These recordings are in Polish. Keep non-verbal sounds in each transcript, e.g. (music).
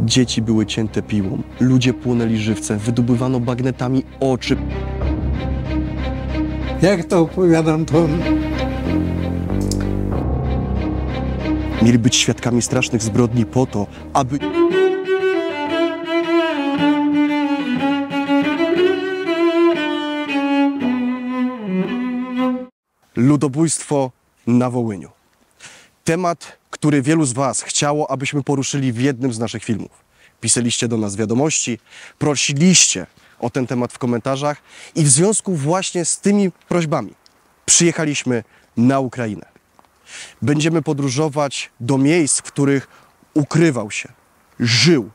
Dzieci były cięte piłą, ludzie płonęli żywcem, wydobywano bagnetami oczy. Jak to opowiadam, to Mieli być świadkami strasznych zbrodni po to, aby ludobójstwo na Wołyniu. Temat, który wielu z Was chciało, abyśmy poruszyli w jednym z naszych filmów. Pisaliście do nas wiadomości, prosiliście o ten temat w komentarzach i w związku właśnie z tymi prośbami przyjechaliśmy na Ukrainę. Będziemy podróżować do miejsc, w których ukrywał się, żył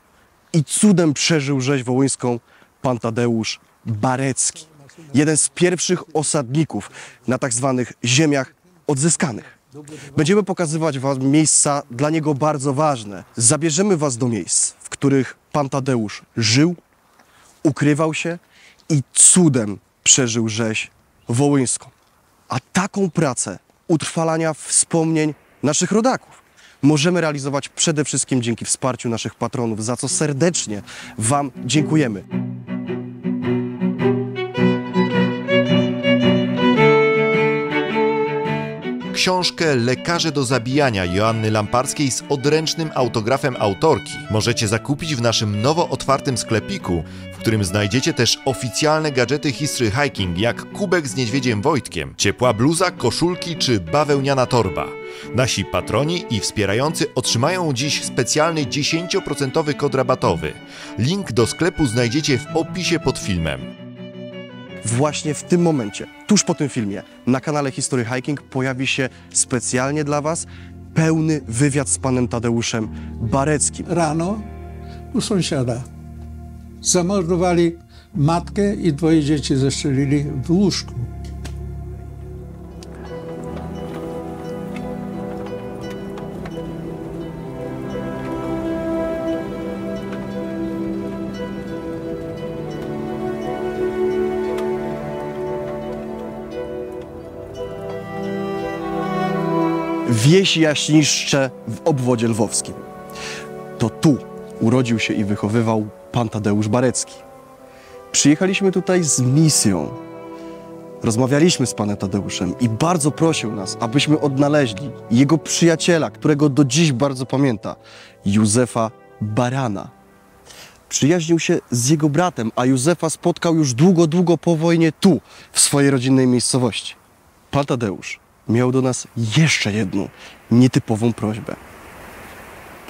i cudem przeżył rzeź wołyńską pan Tadeusz Barecki. Jeden z pierwszych osadników na tak zwanych ziemiach odzyskanych. Będziemy pokazywać Wam miejsca dla niego bardzo ważne. Zabierzemy Was do miejsc, w których pan Tadeusz żył, ukrywał się i cudem przeżył rzeź wołyńską. A taką pracę utrwalania wspomnień naszych rodaków możemy realizować przede wszystkim dzięki wsparciu naszych patronów, za co serdecznie Wam dziękujemy. Książkę Lekarze do zabijania Joanny Lamparskiej z odręcznym autografem autorki możecie zakupić w naszym nowo otwartym sklepiku, w którym znajdziecie też oficjalne gadżety History Hiking, jak kubek z niedźwiedziem Wojtkiem, ciepła bluza, koszulki czy bawełniana torba. Nasi patroni i wspierający otrzymają dziś specjalny 10% kod rabatowy. Link do sklepu znajdziecie w opisie pod filmem. Właśnie w tym momencie, tuż po tym filmie, na kanale History Hiking pojawi się specjalnie dla Was pełny wywiad z panem Tadeuszem Bareckim. rano u sąsiada zamordowali matkę i dwoje dzieci zestrzelili w łóżku. Wieś Jaśniszcze w obwodzie lwowskim. To tu urodził się i wychowywał pan Tadeusz Barecki. Przyjechaliśmy tutaj z misją. Rozmawialiśmy z panem Tadeuszem i bardzo prosił nas, abyśmy odnaleźli jego przyjaciela, którego do dziś bardzo pamięta, Józefa Barana. Przyjaźnił się z jego bratem, a Józefa spotkał już długo, długo po wojnie tu, w swojej rodzinnej miejscowości. Pan Tadeusz miał do nas jeszcze jedną nietypową prośbę.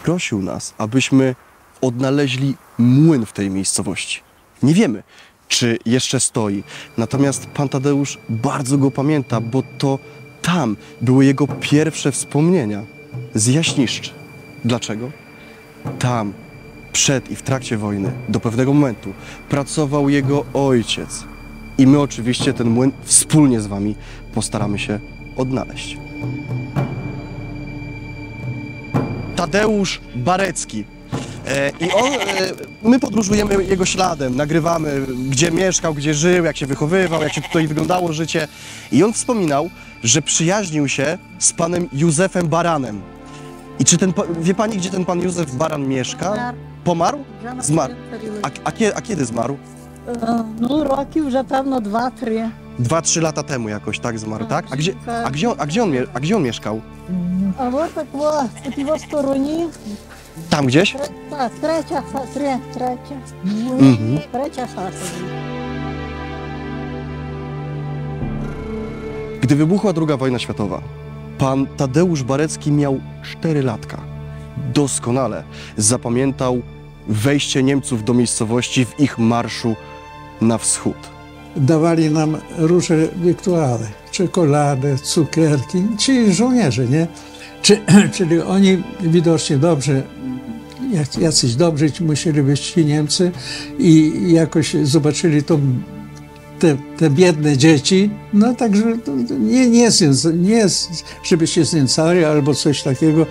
Prosił nas, abyśmy odnaleźli młyn w tej miejscowości. Nie wiemy, czy jeszcze stoi, natomiast pan Tadeusz bardzo go pamięta, bo to tam były jego pierwsze wspomnienia z Jaśniszczy. Dlaczego? Tam, przed i w trakcie wojny, do pewnego momentu, pracował jego ojciec. I my oczywiście ten młyn wspólnie z wami postaramy się odnaleźć. Tadeusz Barecki. E, I on, e, my podróżujemy jego śladem, nagrywamy, gdzie mieszkał, gdzie żył, jak się wychowywał, jak się tutaj wyglądało życie. I on wspominał, że przyjaźnił się z panem Józefem Baranem. I czy ten, wie pani, gdzie ten pan Józef Baran mieszka? Pomarł? Zmarł. A, a, kiedy, a kiedy zmarł? E, no, roki już pewno dwa, trzy. lata temu jakoś tak zmarł, tak? A gdzie, Tak. a gdzie, on, a gdzie, on, mie- a gdzie on mieszkał? А от так во, по тій стороні, Tam gdzieś? тре- так, третя, ха- тре- третя, Mhm. третя хата. Gdy wybuchła II wojna światowa, pan Tadeusz Barecki miał 4 latka. Doskonale zapamiętał wejście Niemców do miejscowości w ich marszu na wschód. Dawali nam różne wiktuały, czekoladę, cukierki, ci żołnierze, nie? Czy, (clears throat) czyli oni widocznie dobrze, jacyś dobrzy musieli być ci Niemcy i jakoś zobaczyli tą, te, te biedne dzieci, no także nie, nie, znęca- nie, żeby się znęcali albo coś takiego.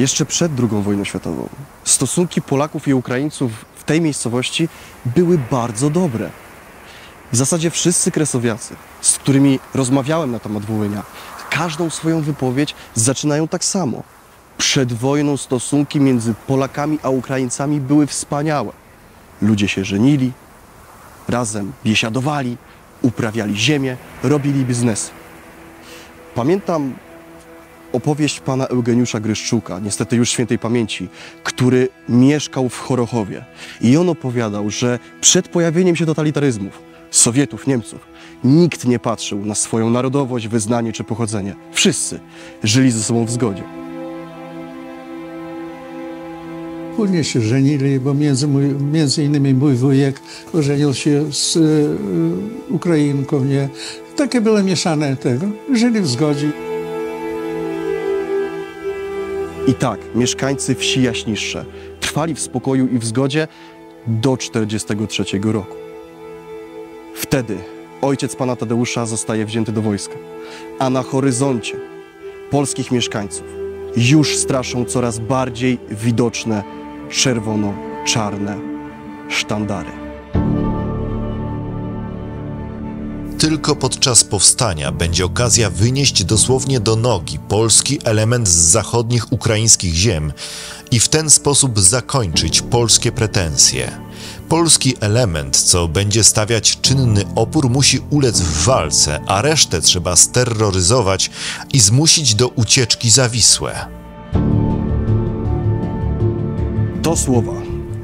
Jeszcze przed II wojną światową stosunki Polaków i Ukraińców w tej miejscowości były bardzo dobre. W zasadzie wszyscy kresowiacy, z którymi rozmawiałem na temat Wołynia, każdą swoją wypowiedź zaczynają tak samo. Przed wojną stosunki między Polakami a Ukraińcami były wspaniałe. Ludzie się żenili, razem biesiadowali, uprawiali ziemię, robili biznesy. Pamiętam opowieść pana Eugeniusza Gryszczuka, niestety już świętej pamięci, który mieszkał w Chorochowie. I on opowiadał, że przed pojawieniem się totalitaryzmów, Sowietów, Niemców, nikt nie patrzył na swoją narodowość, wyznanie czy pochodzenie. Wszyscy żyli ze sobą w zgodzie. Później się żenili, bo między, mój, między innymi mój wujek ożenił się z e, Ukrainką, nie? Takie były mieszane tego. Żyli w zgodzie. I tak mieszkańcy wsi Jaśniższe trwali w spokoju i w zgodzie do 1943 roku. Wtedy ojciec pana Tadeusza zostaje wzięty do wojska, a na horyzoncie polskich mieszkańców już straszą coraz bardziej widoczne czerwono-czarne sztandary. Tylko podczas powstania będzie okazja wynieść dosłownie do nogi polski element z zachodnich ukraińskich ziem i w ten sposób zakończyć polskie pretensje. Polski element, co będzie stawiać czynny opór, musi ulec w walce, a resztę trzeba sterroryzować i zmusić do ucieczki za Wisłę. To słowa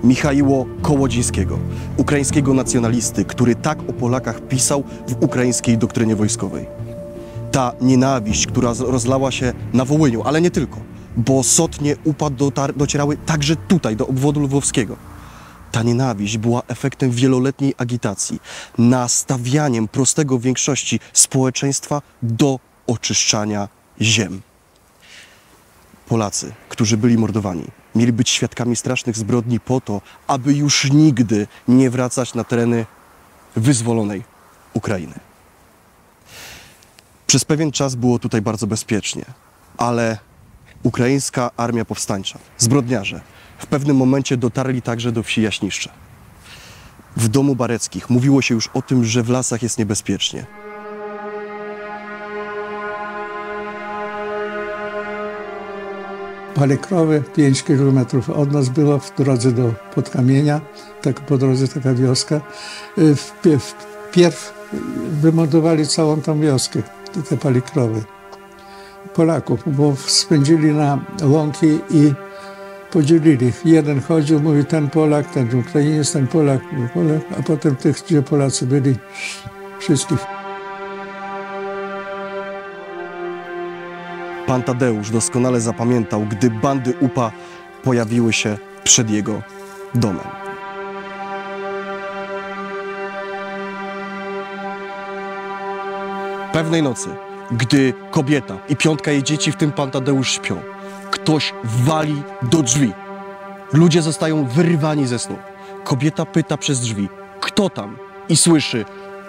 Michaiło Kołodzińskiego, ukraińskiego nacjonalisty, który tak o Polakach pisał w ukraińskiej doktrynie wojskowej. Ta nienawiść, która rozlała się na Wołyniu, ale nie tylko, bo sotnie upad docierały także tutaj, do obwodu lwowskiego. Ta nienawiść była efektem wieloletniej agitacji, nastawianiem prostego większości społeczeństwa do oczyszczania ziem. Polacy, którzy byli mordowani, mieli być świadkami strasznych zbrodni po to, aby już nigdy nie wracać na tereny wyzwolonej Ukrainy. Przez pewien czas było tutaj bardzo bezpiecznie, ale ukraińska armia powstańcza, zbrodniarze, w pewnym momencie dotarli także do wsi Jaśniszcze. W domu Bareckich mówiło się już o tym, że w lasach jest niebezpiecznie. Palikrowy 5 kilometrów od nas było w drodze do Podkamienia, tak po drodze taka wioska. Y, Wpie- Wpierw wymordowali całą tą wioskę, te- Palikrowy. Polaków, bo spędzili na łąki i podzielili. Jeden chodził, mówił ten Polak, ten Ukrainiec, ten Polak, Polak, a potem tych, gdzie Polacy byli, wszystkich Pan Tadeusz doskonale zapamiętał, gdy bandy UPA pojawiły się przed jego domem. Pewnej nocy, gdy kobieta i piątka jej dzieci, w tym pan Tadeusz, śpią, ktoś wali do drzwi. Ludzie zostają wyrywani ze snu. Kobieta pyta przez drzwi, kto tam? I słyszy,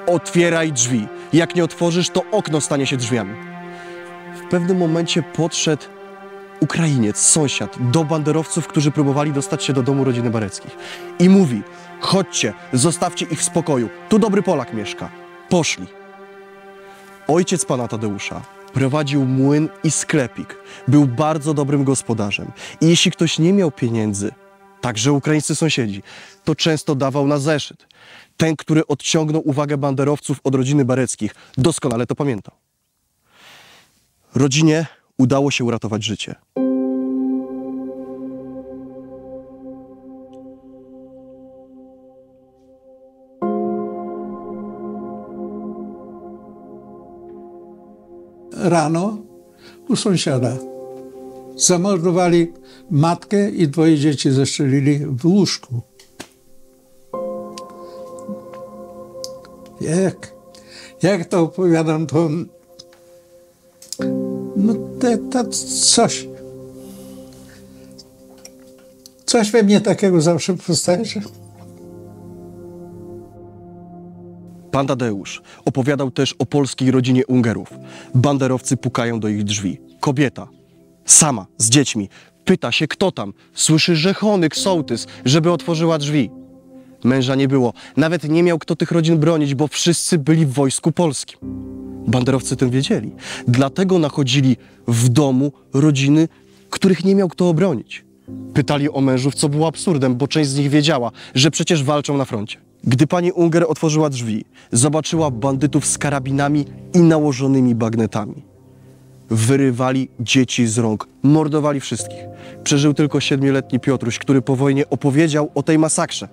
otwieraj drzwi. Jak nie otworzysz, to okno stanie się drzwiami. W pewnym momencie podszedł Ukrainiec, sąsiad, do banderowców, którzy próbowali dostać się do domu rodziny Bareckich. I mówi, chodźcie, zostawcie ich w spokoju, tu dobry Polak mieszka. Poszli. Ojciec pana Tadeusza prowadził młyn i sklepik. Był bardzo dobrym gospodarzem. I jeśli ktoś nie miał pieniędzy, także ukraińscy sąsiedzi, to często dawał na zeszyt. Ten, który odciągnął uwagę banderowców od rodziny Bareckich, doskonale to pamiętał. Rodzinie udało się uratować życie. rano u sąsiada. Zamordowali matkę i dwoje dzieci zestrzelili w łóżku. Jak, jak to opowiadam, to coś coś we mnie takiego zawsze powstaje, że Pan Tadeusz opowiadał też o polskiej rodzinie Ungerów. Banderowcy pukają do ich drzwi. Kobieta, sama, z dziećmi, Pyta się, kto tam. Słyszy rzechony sołtys, żeby otworzyła drzwi. Męża nie było. Nawet nie miał kto tych rodzin bronić, bo wszyscy byli w wojsku polskim. Banderowcy tym wiedzieli. Dlatego nachodzili w domu rodziny, których nie miał kto obronić. Pytali o mężów, co było absurdem, bo część z nich wiedziała, że przecież walczą na froncie. Gdy pani Unger otworzyła drzwi, zobaczyła bandytów z karabinami i nałożonymi bagnetami. Wyrywali dzieci z rąk, mordowali wszystkich. Przeżył tylko siedmioletni Piotruś, który po wojnie opowiedział o tej masakrze.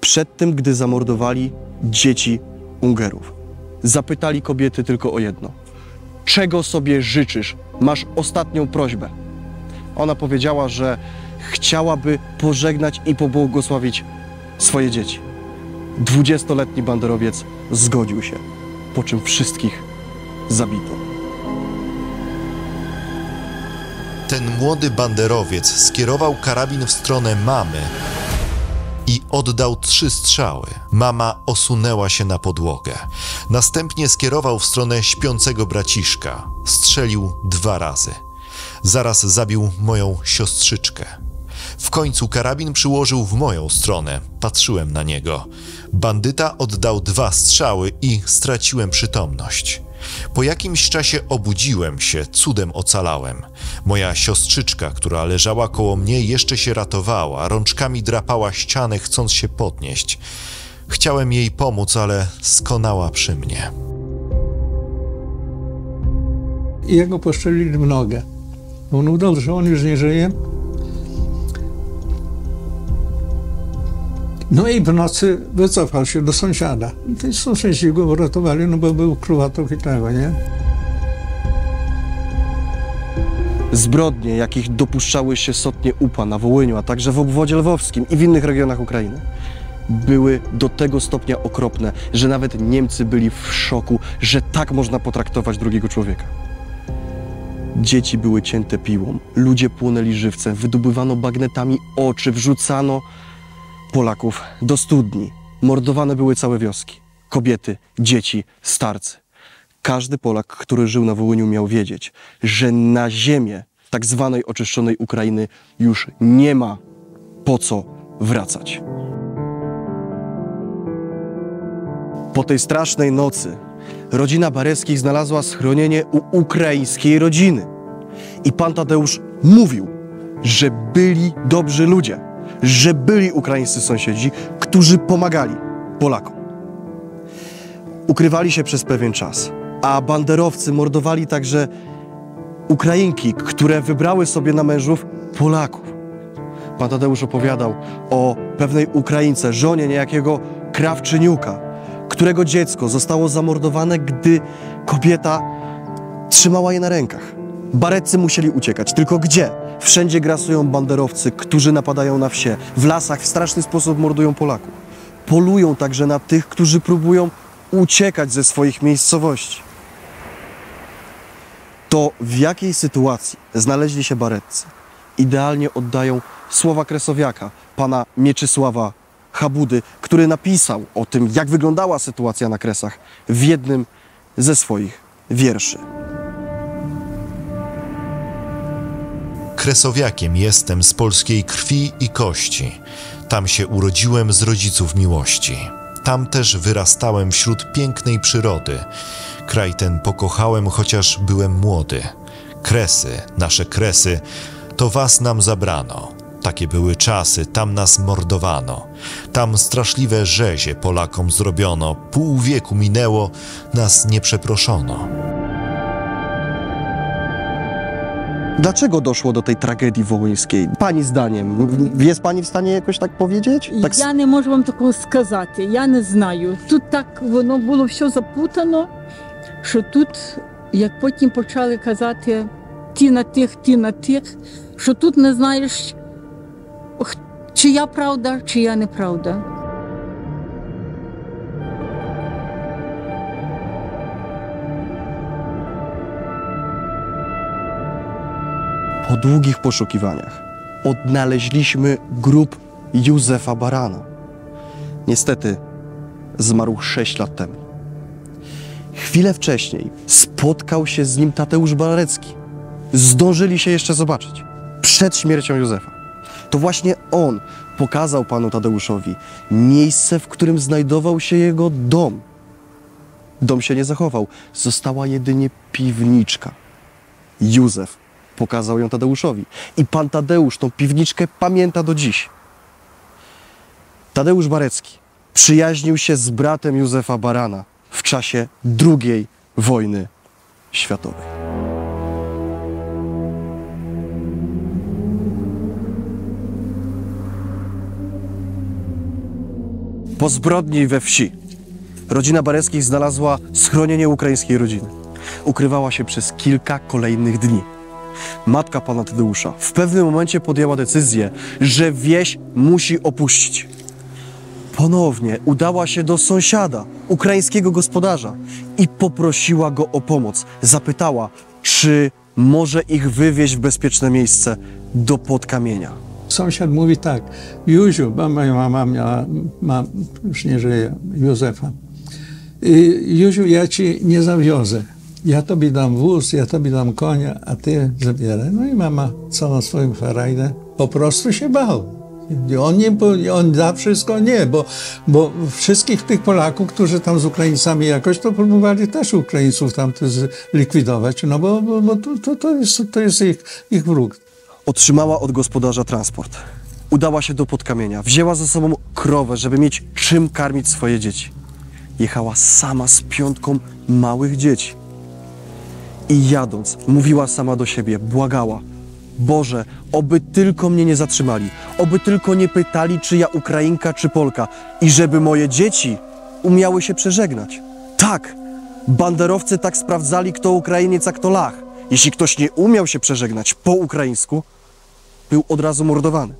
Przed tym, gdy zamordowali dzieci Ungerów, zapytali kobiety tylko o jedno. Czego sobie życzysz? Masz ostatnią prośbę. Ona powiedziała, że chciałaby pożegnać i pobłogosławić swoje dzieci. Dwudziestoletni banderowiec zgodził się, po czym wszystkich zabito. Ten młody banderowiec skierował karabin w stronę mamy i oddał trzy strzały. Mama osunęła się na podłogę. Następnie skierował w stronę śpiącego braciszka. Strzelił dwa razy. Zaraz zabił moją siostrzyczkę. W końcu karabin przyłożył w moją stronę. Patrzyłem na niego. Bandyta oddał dwa strzały i straciłem przytomność. Po jakimś czasie obudziłem się, cudem ocalałem. Moja siostrzyczka, która leżała koło mnie, jeszcze się ratowała, rączkami drapała ścianę, chcąc się podnieść. Chciałem jej pomóc, ale skonała przy mnie. I jego poszczelili w nogę. On udał, że on już nie żyje. No i w nocy wycofał się do sąsiada. I sąsiedzi go uratowali, no bo był kruwatok i tego, nie? Zbrodnie, jakich dopuszczały się sotnie UPA na Wołyniu, a także w obwodzie lwowskim i w innych regionach Ukrainy, były do tego stopnia okropne, że nawet Niemcy byli w szoku, że tak można potraktować drugiego człowieka. Dzieci były cięte piłą, ludzie płonęli żywcem, wydobywano bagnetami oczy, wrzucano Polaków do studni. Mordowane były całe wioski. Kobiety, dzieci, starcy. Każdy Polak, który żył na Wołyniu, miał wiedzieć, że na ziemię tak zwanej oczyszczonej Ukrainy już nie ma po co wracać. Po tej strasznej nocy rodzina Bareckich znalazła schronienie u ukraińskiej rodziny. I pan Tadeusz mówił, że byli dobrzy ludzie, że byli ukraińscy sąsiedzi, którzy pomagali Polakom. Ukrywali się przez pewien czas, a banderowcy mordowali także Ukrainki, które wybrały sobie na mężów Polaków. Pan Tadeusz opowiadał o pewnej Ukraińce, żonie niejakiego Krawczyniuka, którego dziecko zostało zamordowane, gdy kobieta trzymała je na rękach. Bareccy musieli uciekać. Tylko gdzie? Wszędzie grasują banderowcy, którzy napadają na wsie. W lasach w straszny sposób mordują Polaków. Polują także na tych, którzy próbują uciekać ze swoich miejscowości. To w jakiej sytuacji znaleźli się bareccy? Idealnie oddają słowa Kresowiaka, pana Mieczysława Habudy, który napisał o tym, jak wyglądała sytuacja na Kresach w jednym ze swoich wierszy. Kresowiakiem jestem z polskiej krwi i kości. Tam się urodziłem z rodziców miłości. Tam też wyrastałem wśród pięknej przyrody. Kraj ten pokochałem, chociaż byłem młody. Kresy, nasze kresy, to was nam zabrano. Takie były czasy, tam nas mordowano. Tam straszliwe rzezie Polakom zrobiono. Pół wieku minęło, nas nie przeproszono. Dlaczego doszło do tej tragedii wołyńskiej? Pani zdaniem, jest pani w stanie jakoś tak powiedzieć? Tak Я не можу вам такого сказати, я не знаю. Тут так воно було все запутано, що тут, як потім почали казати ті на тих, ті на тих, що тут не знаєш, х- чия правда, чия неправда. Po długich poszukiwaniach odnaleźliśmy grób Józefa Barana. Niestety zmarł sześć lat temu. Chwilę wcześniej spotkał się z nim Tadeusz Barecki. zdążyli się jeszcze zobaczyć przed śmiercią Józefa. To właśnie on pokazał panu Tadeuszowi miejsce, w którym znajdował się jego dom. Dom się nie zachował, została jedynie piwniczka. Józef pokazał ją Tadeuszowi i pan Tadeusz tą piwniczkę pamięta do dziś. Tadeusz Barecki przyjaźnił się z bratem Józefa Barana w czasie II wojny światowej. Po zbrodni we wsi rodzina Bareckich znalazła schronienie ukraińskiej rodziny. Ukrywała się przez kilka kolejnych dni. Matka pana Tadeusza w pewnym momencie podjęła decyzję, że wieś musi opuścić. Ponownie udała się do sąsiada, ukraińskiego gospodarza i poprosiła go o pomoc. Zapytała, czy może ich wywieźć w bezpieczne miejsce do podkamienia. Sąsiad mówi tak, Józiu, bo moja mama miała, ma, już nie żyje, Józefa. Y, Józiu, ja ci nie zawiozę. Ja tobie dam wóz, ja tobie dam konia, a ty zabieraj. No i mama całą swoją ferajdę po prostu się bał. On, nie, on da wszystko nie, bo, bo wszystkich tych Polaków, którzy tam z Ukraińcami jakoś, to próbowali też Ukraińców tam zlikwidować, no bo, bo, bo to, to, to jest, to jest ich, ich wróg. Otrzymała od gospodarza transport. Udała się do podkamienia. Wzięła ze sobą krowę, żeby mieć czym karmić swoje dzieci. Jechała sama z piątką małych dzieci. I jadąc, mówiła sama do siebie, błagała. Boże, oby tylko mnie nie zatrzymali, oby tylko nie pytali, czy ja Ukrainka, czy Polka i żeby moje dzieci umiały się przeżegnać. Tak, banderowcy tak sprawdzali, kto Ukrainiec, a kto Lach. Jeśli ktoś nie umiał się przeżegnać po ukraińsku, był od razu mordowany.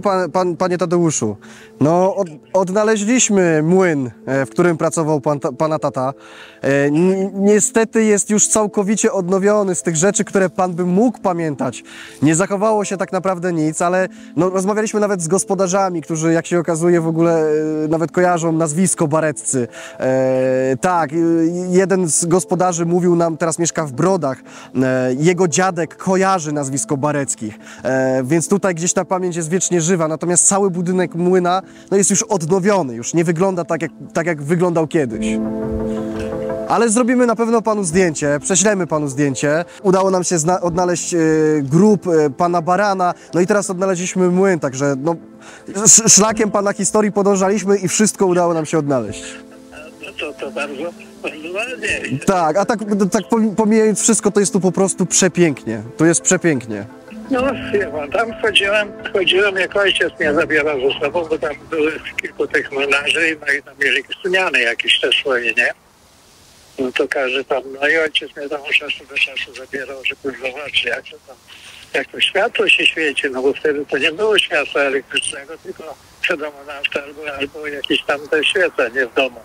Pan, pan, panie Tadeuszu. No, od, odnaleźliśmy młyn, e, w którym pracował pan, pana tata. E, ni- niestety jest już całkowicie odnowiony z tych rzeczy, które pan by mógł pamiętać. Nie zachowało się tak naprawdę nic, ale no, rozmawialiśmy nawet z gospodarzami, którzy, jak się okazuje, w ogóle e, nawet kojarzą nazwisko Bareccy. Tak, jeden z gospodarzy mówił nam, teraz mieszka w Brodach, jego dziadek kojarzy nazwisko Bareckich, więc tutaj gdzieś ta pamięć jest wiecznie żywa, natomiast cały budynek młyna no, jest już odnowiony, już nie wygląda tak jak, tak, jak wyglądał kiedyś. Ale zrobimy na pewno panu zdjęcie, prześlemy panu zdjęcie. Udało nam się odnaleźć e, grób e, pana Barana, no i teraz odnaleźliśmy młyn, także no, sz- szlakiem pana historii podążaliśmy i wszystko udało nam się odnaleźć. No to, to bardzo, bardzo ładnie. Tak, a tak, tak pom- pomijając wszystko, to jest tu po prostu przepięknie. Tu jest przepięknie. No, wie pan, tam chodziłem, chodziłem, jak ojciec mnie zabierał ze sobą, bo tam były kilku tych młynarzy, no i tam mieli wspomniane jakieś te swoje, nie? No to każdy tam, no i ojciec mnie tam od czasu do czasu zabierał, żeby zobaczyć, jak to tam, jak to światło się świeci, no bo wtedy to nie było światła elektrycznego, tylko wiadomo, nafta albo, albo jakieś tam te świece, nie w domu.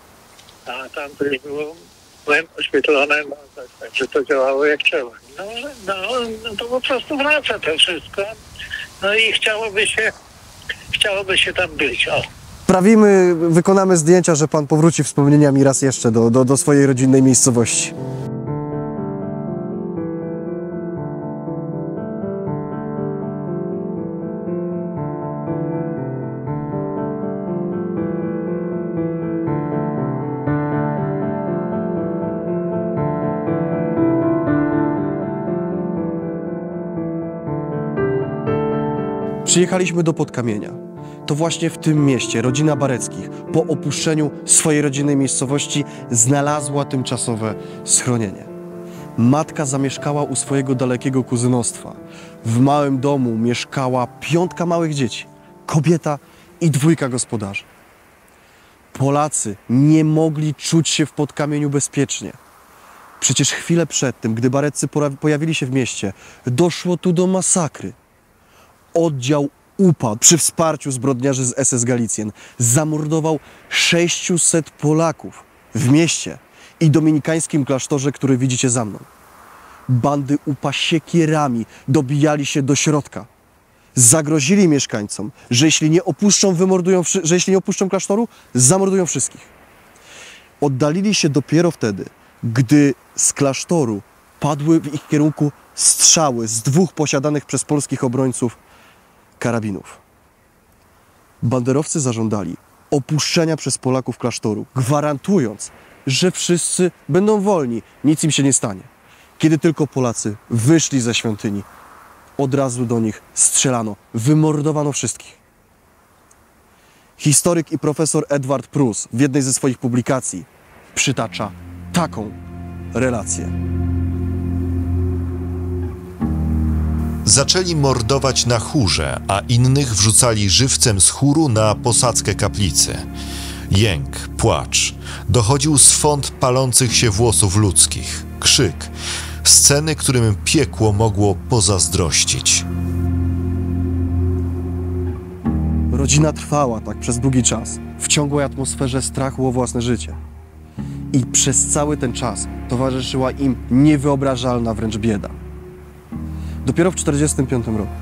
A tam to już było byłem oświetlone, no tak, że to działało jak trzeba. No, no, no to po prostu wraca to wszystko. No i chciałoby się, chciałoby się tam być. O. Sprawimy, wykonamy zdjęcia, że pan powróci wspomnieniami raz jeszcze do, do, do swojej rodzinnej miejscowości. Przyjechaliśmy do Podkamienia. To właśnie w tym mieście rodzina Bareckich po opuszczeniu swojej rodzinnej miejscowości znalazła tymczasowe schronienie. Matka zamieszkała u swojego dalekiego kuzynostwa. W małym domu mieszkała piątka małych dzieci, kobieta i dwójka gospodarzy. Polacy nie mogli czuć się w Podkamieniu bezpiecznie. Przecież chwilę przed tym, gdy Bareccy pojawili się w mieście, doszło tu do masakry oddział upadł przy wsparciu zbrodniarzy z SS Galicjen. Zamordował 600 Polaków w mieście. i dominikańskim klasztorze, który widzicie za mną. Bandy upa siekierami dobijali się do środka. Zagrozili mieszkańcom, że jeśli nie opuszczą, wymordują, że jeśli nie opuszczą klasztoru, zamordują wszystkich. Oddalili się dopiero wtedy, gdy z klasztoru padły w ich kierunku strzały z dwóch posiadanych przez polskich obrońców karabinów. Banderowcy zażądali opuszczenia przez Polaków klasztoru, gwarantując, że wszyscy będą wolni, nic im się nie stanie. Kiedy tylko Polacy wyszli ze świątyni, od razu do nich strzelano, wymordowano wszystkich. Historyk i profesor Edward Prus w jednej ze swoich publikacji przytacza taką relację. Zaczęli mordować na chórze, a innych wrzucali żywcem z chóru na posadzkę kaplicy. Jęk, płacz, dochodził z font palących się włosów ludzkich, krzyk, sceny, którym piekło mogło pozazdrościć. Rodzina trwała tak przez długi czas, w ciągłej atmosferze strachu o własne życie. I przez cały ten czas towarzyszyła im niewyobrażalna wręcz bieda. Dopiero w 1945 roku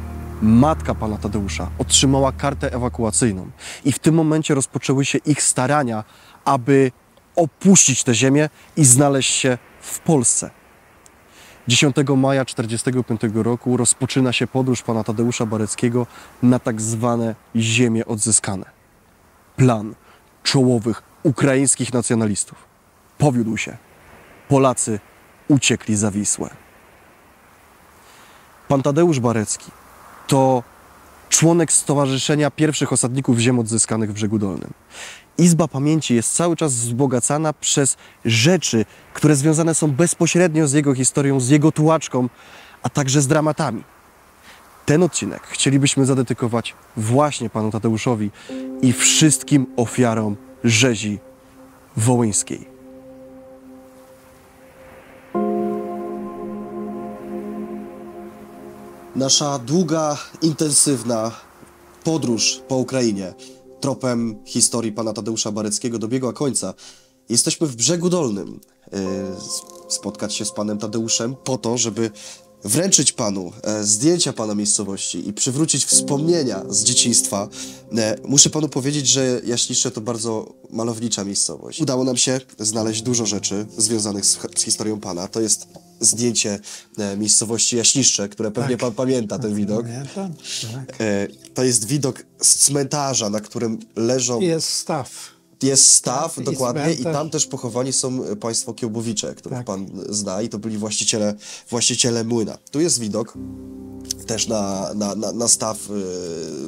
matka pana Tadeusza otrzymała kartę ewakuacyjną i w tym momencie rozpoczęły się ich starania, aby opuścić tę ziemię i znaleźć się w Polsce. 10 maja 1945 roku rozpoczyna się podróż pana Tadeusza Bareckiego na tak zwane ziemie odzyskane. Plan czołowych ukraińskich nacjonalistów powiódł się. Polacy uciekli za Wisłę. Pan Tadeusz Barecki to członek Stowarzyszenia Pierwszych Osadników Ziem Odzyskanych w Brzegu Dolnym. Izba Pamięci jest cały czas wzbogacana przez rzeczy, które związane są bezpośrednio z jego historią, z jego tułaczką, a także z dramatami. Ten odcinek chcielibyśmy zadedykować właśnie panu Tadeuszowi i wszystkim ofiarom rzezi wołyńskiej. Nasza długa, intensywna podróż po Ukrainie tropem historii pana Tadeusza Bareckiego dobiegła końca. Jesteśmy w Brzegu Dolnym. Yy, spotkać się z panem Tadeuszem po to, żeby wręczyć panu e, zdjęcia pana miejscowości i przywrócić wspomnienia z dzieciństwa. E, muszę panu powiedzieć, że Jaśnicze to bardzo malownicza miejscowość. Udało nam się znaleźć dużo rzeczy związanych z, z historią pana. To jest zdjęcie e, miejscowości Jaśniszcze, które pewnie pan pamięta ten widok. Pamiętam? Tak. To jest widok z cmentarza, na którym leżą. Jest staw. Jest staw, dokładnie, i tam też pochowani są e, państwo Kiełbowicze, których Tak. pan zna, i to byli właściciele, właściciele młyna. Tu jest widok też na, na, na, na staw.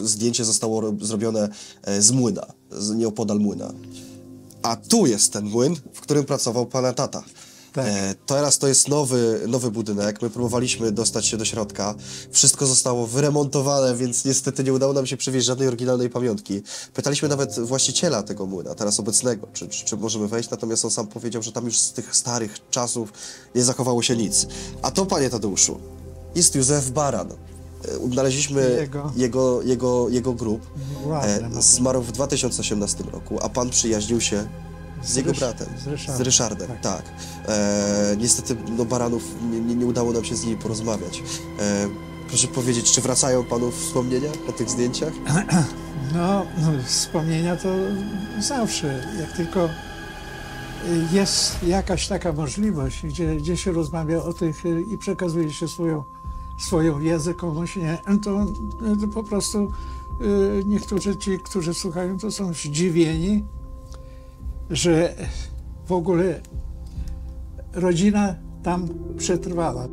e, Zdjęcie zostało ro- zrobione e, z młyna, z nieopodal młyna. A tu jest ten młyn, w którym pracował pana tata. Tak. E, teraz to jest nowy, nowy budynek. My próbowaliśmy dostać się do środka. Wszystko zostało wyremontowane, więc niestety nie udało nam się przywieźć żadnej oryginalnej pamiątki. Pytaliśmy nawet właściciela tego młyna, teraz obecnego, czy, czy, czy możemy wejść, natomiast on sam powiedział, że tam już z tych starych czasów nie zachowało się nic. A to, panie Tadeuszu, jest Józef Baran. E, Odnaleźliśmy Jego. jego, jego, jego grób. Ładne, E, zmarł w 2018 roku, a pan przyjaźnił się z, jego Rysz- bratem. z Ryszardem, Z Ryszardem, tak. tak. E, niestety no, Baranów nie, nie, nie udało nam się z nimi porozmawiać. E, proszę powiedzieć, czy wracają panu wspomnienia po tych zdjęciach? (clears throat) No, no, wspomnienia to zawsze, jak tylko jest jakaś taka możliwość, gdzie, gdzie się rozmawia o tych y, i przekazuje się swoją, swoją wiedzę komuś, nie, to, to po prostu y, niektórzy ci, którzy słuchają, to są zdziwieni, że w ogóle rodzina tam przetrwała.